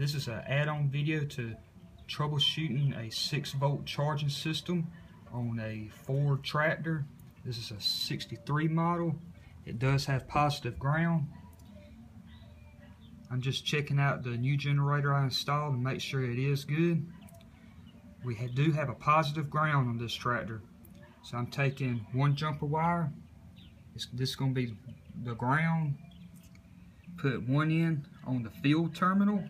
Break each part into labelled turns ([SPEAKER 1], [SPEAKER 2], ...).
[SPEAKER 1] This is an add-on video to troubleshooting a 6 volt charging system on a Ford tractor. This is a 63 model. It does have positive ground. I'm just checking out the new generator I installed to make sure it is good. We do have a positive ground on this tractor. So I'm taking one jumper wire. This is going to be the ground. Put one end on the field terminal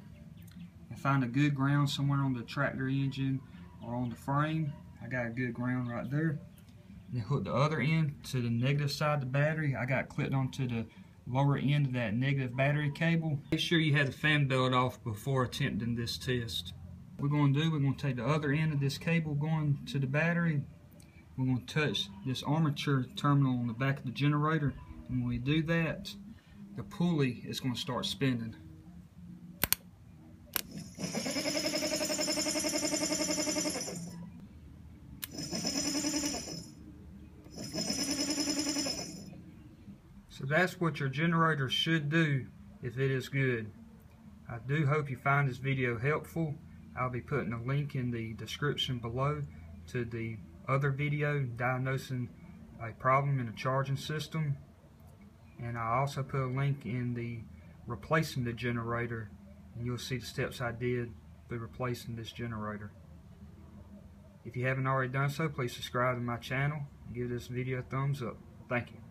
[SPEAKER 1] and find a good ground somewhere on the tractor engine or on the frame. I got a good ground right there. Then hook the other end to the negative side of the battery. I got clipped onto the lower end of that negative battery cable. Make sure you have the fan belt off before attempting this test. What we're going to do, we're going to take the other end of this cable going to the battery. We're going to touch this armature terminal on the back of the generator. And when we do that, the pulley is going to start spinning. So that's what your generator should do if it is good. I do hope you find this video helpful. I'll be putting a link in the description below to the other video diagnosing a problem in a charging system. And I also put a link in the replacing the generator and you'll see the steps I did for replacing this generator. If you haven't already done so, please subscribe to my channel and give this video a thumbs up. Thank you.